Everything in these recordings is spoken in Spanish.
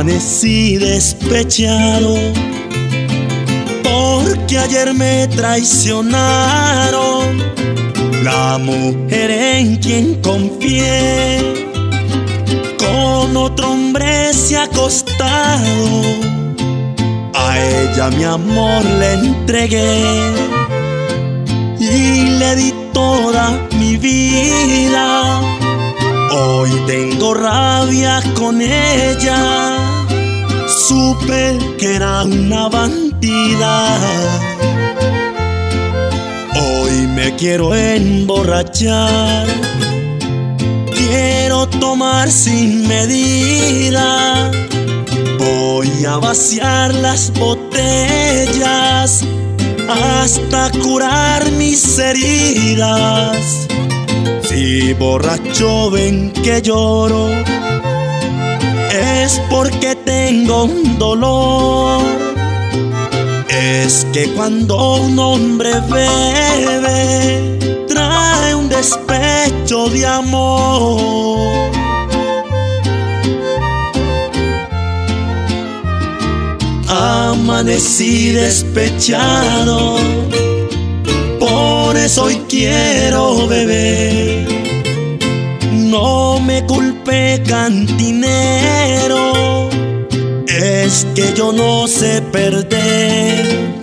Amanecí despechado porque ayer me traicionaron la mujer en quien confié. Con otro hombre se ha acostado, a ella mi amor le entregué y le di toda mi vida. Hoy tengo rabia con ella, supe que era una bandida. Hoy me quiero emborrachar, quiero tomar sin medida. Voy a vaciar las botellas hasta curar mis heridas. Si borracho ven que lloro, es porque tengo un dolor. Es que cuando un hombre bebe, trae un despecho de amor. Amanecí despechado, por eso hoy quiero beber. No me culpe cantinero, que yo no sé perder.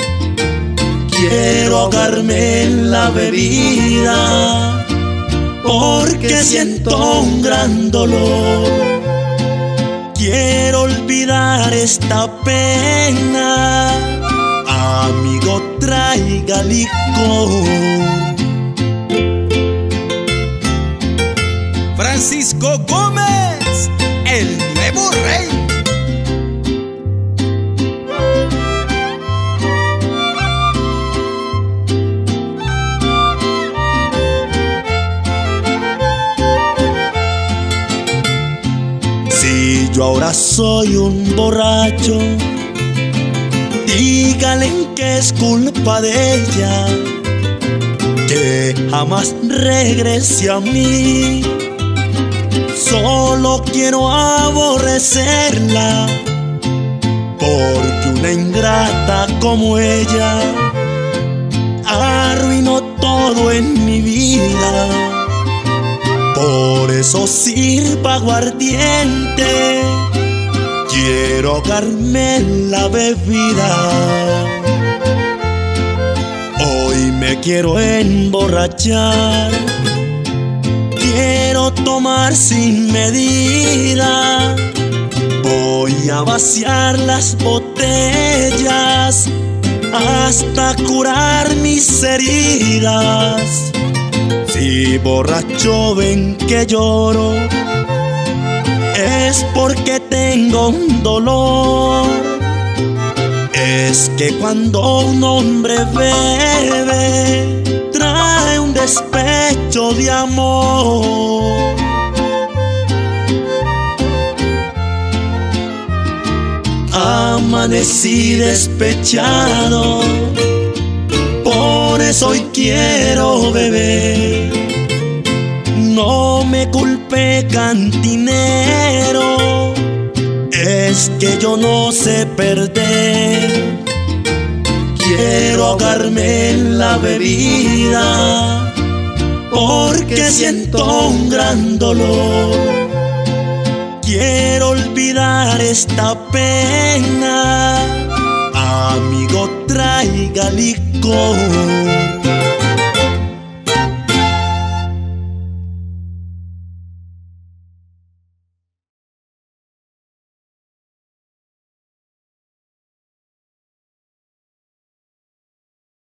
Quiero ahogarme en la bebida, porque siento un gran dolor. Quiero olvidar esta pena, amigo, traiga licor. Francisco Gómez, el nuevo rey. Ahora soy un borracho, dígale que es culpa de ella, que jamás regrese a mí. Solo quiero aborrecerla, porque una ingrata como ella arruinó todo en mi vida. Por eso sirva aguardiente, quiero ahogarme la bebida. Hoy me quiero emborrachar, quiero tomar sin medida. Voy a vaciar las botellas hasta curar mis heridas. Si borracho ven que lloro, es porque tengo un dolor. Es que cuando un hombre bebe, trae un despecho de amor. Amanecí despechado, por eso hoy quiero beber. Me culpe cantinero, es que yo no sé perder. Quiero ahogarme en la bebida, porque siento un gran dolor. Quiero olvidar esta pena, amigo, traiga licor.